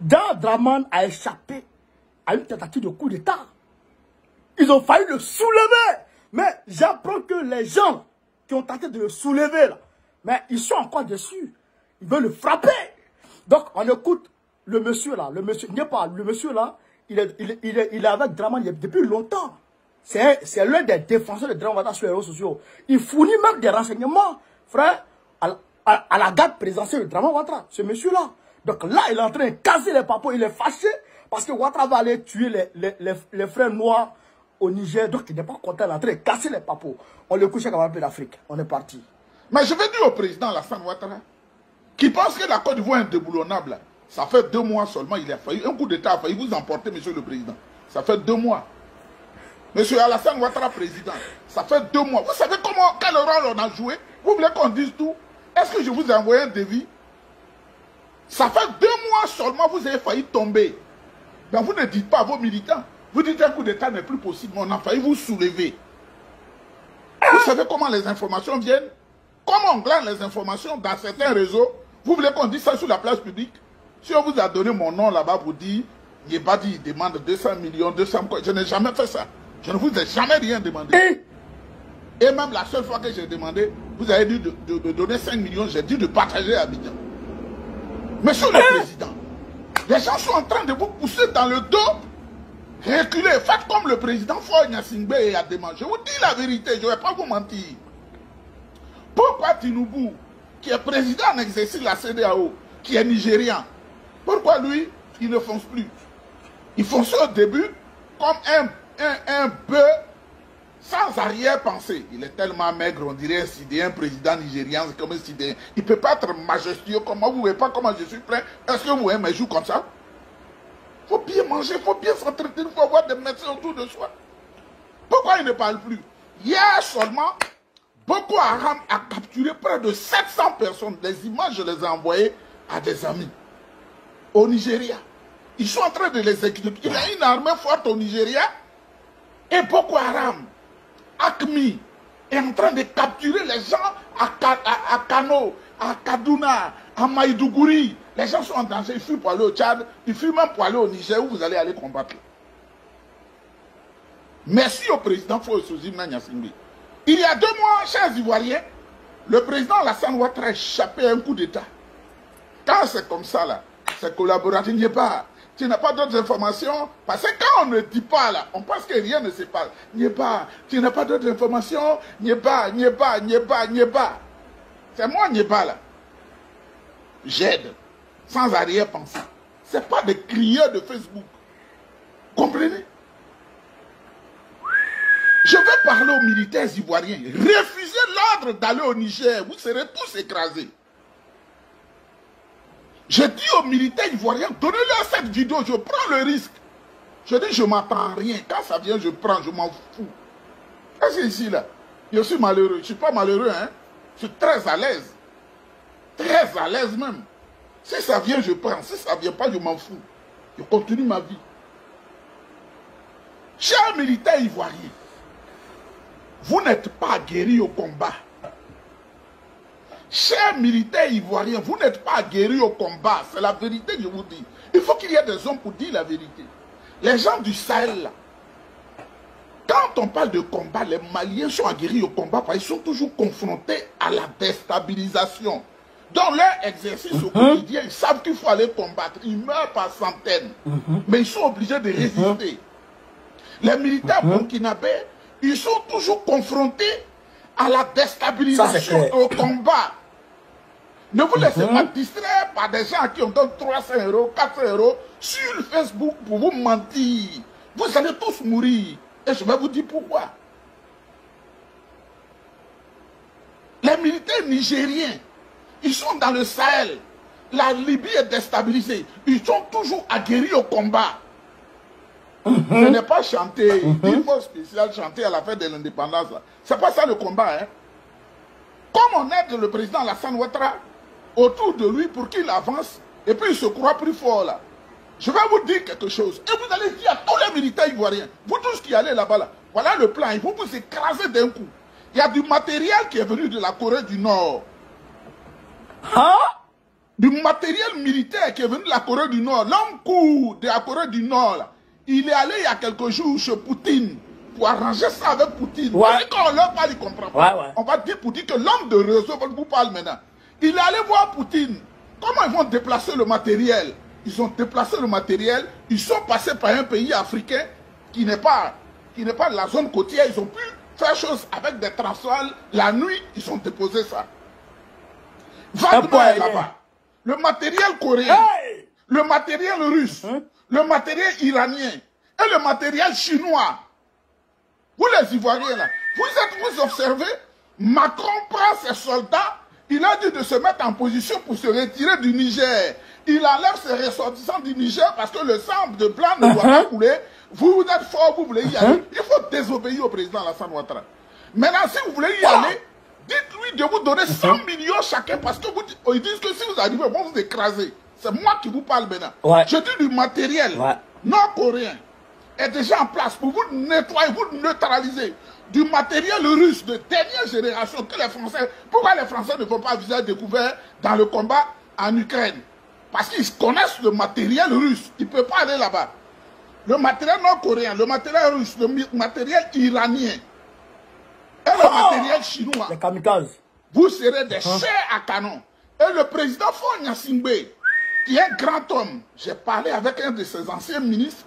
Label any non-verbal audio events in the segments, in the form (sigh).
Dan Draman a échappé à une tentative de coup d'État. Ils ont failli le soulever. Mais j'apprends que les gens qui ont tenté de le soulever, là, mais ils sont encore dessus. Ils veulent le frapper. Donc, on écoute le monsieur là, le monsieur, n'est pas, le monsieur là, il est, il est, il est, avec Draman depuis longtemps. C'est l'un des défenseurs de Draman sur les réseaux sociaux. Il fournit même des renseignements, frère, à, à, la garde présidentielle de Draman Ouattara, ce monsieur-là. Donc là, il est en train de casser les papos, il est fâché parce que Ouattara va aller tuer les, les, les, les frères noirs au Niger, donc il n'est pas content, il est en train de casser les papos. On le couche à peu d'Afrique, on est parti. Mais je vais dire au président Alassane Ouattara, qui pense que la Côte d'Ivoire est indéboulonnable, ça fait deux mois seulement, il a failli, un coup d'État a failli vous emporter, monsieur le président. Ça fait deux mois. Monsieur Alassane Ouattara, président, ça fait deux mois. Vous savez comment, quel rôle on a joué? Vous voulez qu'on dise tout? Est-ce que je vous ai envoyé un devis? Ça fait deux mois seulement, vous avez failli tomber. Vous ne dites pas à vos militants. Vous dites un coup d'État n'est plus possible, mais on a failli vous soulever. Vous savez comment les informations viennent? Comment on glane les informations dans certains réseaux? Vous voulez qu'on dise ça sur la place publique? Si on vous a donné mon nom là-bas pour dire, dit, il demande 200 millions, 200 Je n'ai jamais fait ça. Je ne vous ai jamais rien demandé. Et, même la seule fois que j'ai demandé, vous avez dit de, donner 5 millions, j'ai dit de partager à Abidjan. Monsieur le Président, les gens sont en train de vous pousser dans le dos. Reculez, faites comme le président Foy Nyasingbe et Adema. Je vous dis la vérité, je ne vais pas vous mentir. Pourquoi Tinubu, qui est président en exercice de la CDAO, qui est nigérian, pourquoi lui, il ne fonce plus? Il fonce au début comme un un, un peu sans arrière-pensée. Il est tellement maigre, on dirait un président nigérian, c'est comme un sidéen. Il ne peut pas être majestueux comme moi. Vous ne voyez pas comment je suis plein. Est-ce que vous voyez mes joues comme ça? Il faut bien manger, il faut bien s'entretenir, il faut avoir des médecins autour de soi. Pourquoi il ne parle plus? Hier seulement, Boko Haram a capturé près de 700 personnes. Des images, je les ai envoyées à des amis au Nigeria. Ils sont en train de les exécuter. Il y a une armée forte au Nigeria et Boko Haram, ACMI, est en train de capturer les gens à, à, Kano, à Kaduna, à Maïdougouri. Les gens sont en danger, ils fuient pour aller au Tchad, ils fuient même pour aller au Niger où vous allez aller combattre. Merci au président Foyosouzim Nanyasingbi. Il y a deux mois, chers Ivoiriens, le président Alassane Ouattara a échappé à un coup d'État. Quand c'est comme ça, là, c'est collaboratif, il n'y pas tu n'as pas d'autres informations. Parce que quand on ne dit pas là, on pense que rien ne se passe. N'y pas, tu n'as pas d'autres informations. N'y pas, n'y pas, pas. C'est moi n'y pas là. J'aide, sans arrière-pensée. Ce n'est pas des crieurs de Facebook. Comprenez? Je veux parler aux militaires ivoiriens. Refusez l'ordre d'aller au Niger. Vous serez tous écrasés. Je dis aux militaires ivoiriens, donnez-leur cette vidéo, je prends le risque. Je dis, je m'attends à rien. Quand ça vient, je prends, je m'en fous. Qu'est-ce que ici, là? Je suis malheureux. Je ne suis pas malheureux, hein? Je suis très à l'aise. Très à l'aise même. Si ça vient, je prends. Si ça ne vient pas, je m'en fous. Je continue ma vie. Chers militaires ivoiriens, vous n'êtes pas guéris au combat. Chers militaires ivoiriens, vous n'êtes pas guéris au combat. C'est la vérité, je vous dis. Il faut qu'il y ait des hommes pour dire la vérité. Les gens du Sahel, quand on parle de combat, les Maliens sont aguerris au combat parce qu'ils sont toujours confrontés à la déstabilisation. Dans leur exercice au mhm. quotidien, ils savent qu'il faut aller combattre. Ils meurent par centaines. Mhm. Mais ils sont obligés de résister. Les militaires burkinabés, ils sont toujours confrontés à la déstabilisation au combat. Ne vous laissez pas mhm. distraire par des gens qui ont donné 300 euros, 400 euros sur Facebook pour vous mentir. Vous allez tous mourir. Et je vais vous dire pourquoi. Les militaires nigériens, ils sont dans le Sahel. La Libye est déstabilisée. Ils sont toujours aguerris au combat. Mhm. Je n'ai pas chanté. Il faut spécial chanter à la fête de l'indépendance. C'est pas ça le combat. Hein. Comme on aide le président Alassane Ouattara, autour de lui pour qu'il avance et puis il se croit plus fort là. Je vais vous dire quelque chose. Et vous allez dire à tous les militaires ivoiriens, vous tous qui allez là-bas, là, voilà le plan, ils vont vous écraser d'un coup. Il y a du matériel qui est venu de la Corée du Nord. Hein? du matériel militaire qui est venu de la Corée du Nord. L'homme court de la Corée du Nord, il est allé il y a quelques jours chez Poutine pour arranger ça avec Poutine. Ouais. Quand on leur parle, il comprend pas. Ouais, ouais. On va dire Poutine que l'homme de réseau vous parle maintenant. Il est allé voir Poutine. Comment ils vont déplacer le matériel? Ils ont déplacé le matériel. Ils sont passés par un pays africain qui n'est pas, qui n'est pas de la zone côtière. Ils ont pu faire chose avec des transvals. La nuit, ils ont déposé ça. Wagner est là-bas. Le matériel coréen, Hey le matériel russe, Hein? Le matériel iranien et le matériel chinois. Vous les Ivoiriens là, vous êtes, vous observez, Macron prend ses soldats, il a dit de se mettre en position pour se retirer du Niger. Il enlève ses ressortissants du Niger parce que le sang de blanc ne doit pas Uh-huh. couler. Vous, vous êtes fort, vous voulez y aller. Uh-huh. Il faut désobéir au président Alassane Ouattara. Maintenant, si vous voulez y aller, dites-lui de vous donner 100 millions chacun parce que vous, ils disent que si vous arrivez, ils vont vous écraser. C'est moi qui vous parle maintenant. Ouais. Je dis du matériel Ouais. nord-coréen est déjà en place pour vous nettoyer, vous neutraliser du matériel russe de dernière génération que les Français. Pourquoi les Français ne vont pas viser découvert dans le combat en Ukraine? Parce qu'ils connaissent le matériel russe. Ils ne peuvent pas aller là-bas. Le matériel nord-coréen, le matériel russe, le matériel iranien et le Oh matériel chinois Les kamikazes. vous serez des chairs à canon. Et le président Fonya Singbe, qui est un grand homme, j'ai parlé avec un de ses anciens ministres,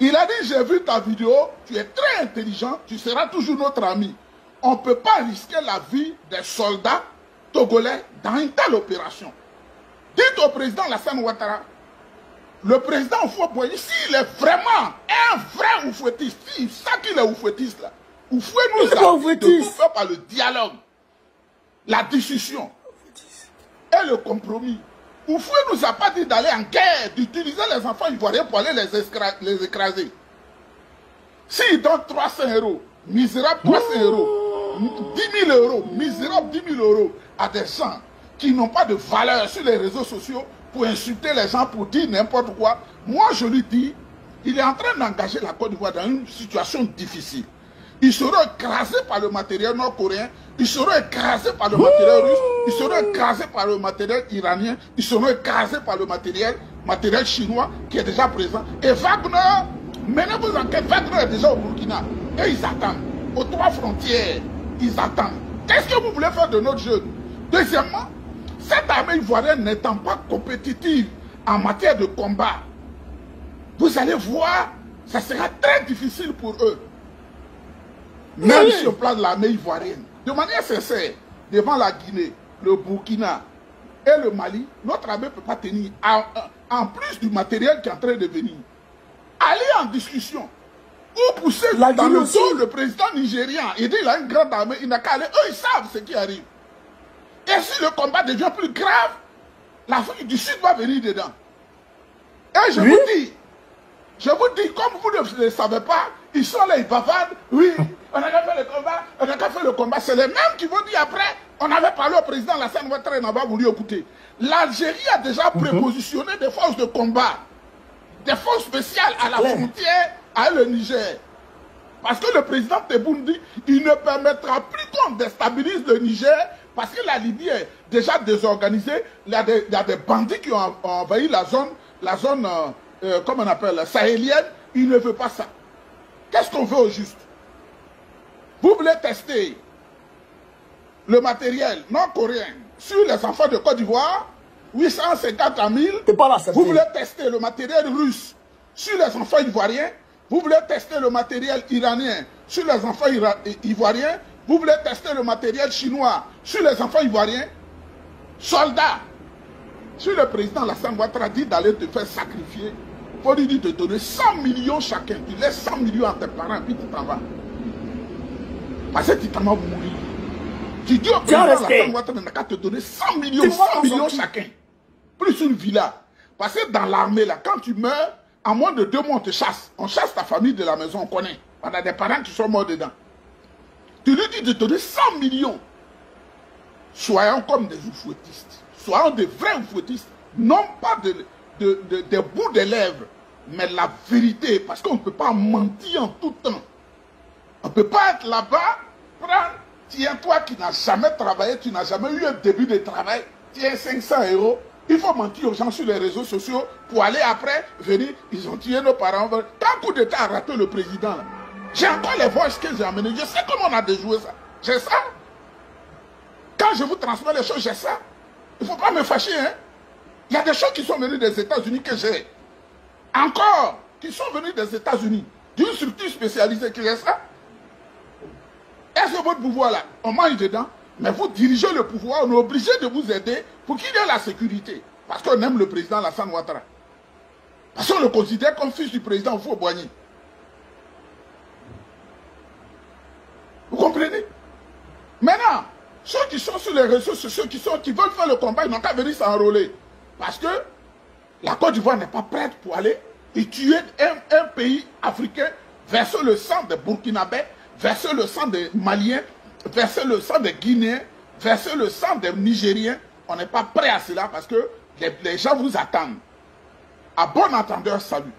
il a dit, j'ai vu ta vidéo, tu es très intelligent, tu seras toujours notre ami. On ne peut pas risquer la vie des soldats togolais dans une telle opération. Dites au président Lassane Ouattara, le président Oufoué s'il est vraiment un vrai oufouettiste, s'il sait qu'il est oufouettiste là, Oufoué nous a dit de oufouettiste tout faire par le dialogue, la discussion et le compromis. Oufoué nous a pas dit d'aller en guerre, d'utiliser les enfants ivoiriens pour aller les, écraser. S'il donne 300 euros, misérable 300 euros, 10 000 euros, misérable 10 000 euros à des gens qui n'ont pas de valeur sur les réseaux sociaux pour insulter les gens, pour dire n'importe quoi, moi je lui dis, il est en train d'engager la Côte d'Ivoire dans une situation difficile. Ils seront écrasés par le matériel nord-coréen, ils seront écrasés par le matériel russe, ils seront écrasés par le matériel iranien, ils seront écrasés par le matériel, matériel chinois qui est déjà présent. Et Wagner, menez vos enquêtes, Wagner est déjà au Burkina. Et ils attendent. Aux trois frontières, ils attendent. Qu'est-ce que vous voulez faire de notre jeune Deuxièmement, cette armée ivoirienne n'étant pas compétitive en matière de combat, vous allez voir, ça sera très difficile pour eux. Même Oui. sur le plan de l'armée ivoirienne, de manière sincère, devant la Guinée, le Burkina et le Mali, notre armée ne peut pas tenir. En, plus du matériel qui est en train de venir, allez en discussion. Ou pousser La dans le dos le président nigérian. Il dit il a une grande armée, il n'a qu'à aller. Eux, ils savent ce qui arrive. Et si le combat devient plus grave, l'Afrique du Sud va venir dedans. Et je Oui. vous dis, je vous dis, comme vous ne le savez pas, ils sont là, ils bavardent. Oui, (laughs) on a qu'à faire le combat, on faire le combat. C'est les mêmes qui vont dire après, on avait parlé au président Lassane Ouattara, il n'a pas voulu écouter. L'Algérie a déjà prépositionné des forces de combat, des forces spéciales à la frontière avec le Niger. Parce que le président Tebboune dit il ne permettra plus qu'on déstabilise le Niger parce que la Libye est déjà désorganisée. Il y a des, il y a des bandits qui ont envahi la zone, la zone euh, euh, comment on appelle, sahélienne. Il ne veut pas ça. Qu'est-ce qu'on veut au juste? Vous voulez tester le matériel nord-coréen sur les enfants de Côte d'Ivoire 850 à 1000 T'es pas là, c'est vous voulez tester le matériel russe sur les enfants ivoiriens? Vous voulez tester le matériel iranien sur les enfants ivoiriens? Vous voulez tester le matériel chinois sur les enfants ivoiriens? Soldats Si le président Lassane Ouattara dit d'aller te faire sacrifier, il faut lui dire de donner 100 millions chacun. Tu laisses 100 millions à tes parents, puis tu t'en vas. Parce que tu t'en vas mourir. Tu dis au président restez. Lassane Ouattara n'a qu'à te donner 100 millions, Tu vois 100 ton millions chacun plus une villa. Parce que dans l'armée, là, quand tu meurs, en moins de deux mois, on te chasse. On chasse ta famille de la maison, on connaît. On a des parents qui sont morts dedans. Tu lui dis de donner 100 millions. Soyons comme des oufouettistes. Soyons des vrais oufouettistes. Non pas de, de, de- des bouts des lèvres, mais la vérité. Parce qu'on ne peut pas mentir en tout temps. On ne peut pas être là-bas, prendre, tiens, toi qui n'as jamais travaillé, tu n'as jamais eu un début de travail, tiens 500 euros, il faut mentir aux gens sur les réseaux sociaux pour aller après venir. Ils ont tué nos parents. Quand coup d'État a raté le président, j'ai encore les voix que j'ai amenées. Je sais comment on a déjoué ça. J'ai ça. Quand je vous transmets les choses, j'ai ça. Il ne faut pas me fâcher. Hein? Il y a des choses qui sont venues des États-Unis que j'ai. Encore, qui sont venues des États-Unis, d'une structure spécialisée que j'ai ça. Est-ce que votre pouvoir là, on mange dedans mais vous dirigez le pouvoir, on est obligé de vous aider pour qu'il y ait la sécurité. Parce qu'on aime le président Alassane Ouattara. Parce qu'on le considère comme fils du président Fouboigny. Vous comprenez? Maintenant, ceux qui sont sur les réseaux sociaux, qui, sont, qui veulent faire le combat, ils n'ont qu'à venir s'enrôler. Parce que la Côte d'Ivoire n'est pas prête pour aller et tuer un, pays africain, verser le sang des Burkinabés, verser le sang des Maliens, verser le sang des Guinéens, verser le sang des Nigériens. On n'est pas prêt à cela parce que les, gens vous attendent. À bon entendeur, salut.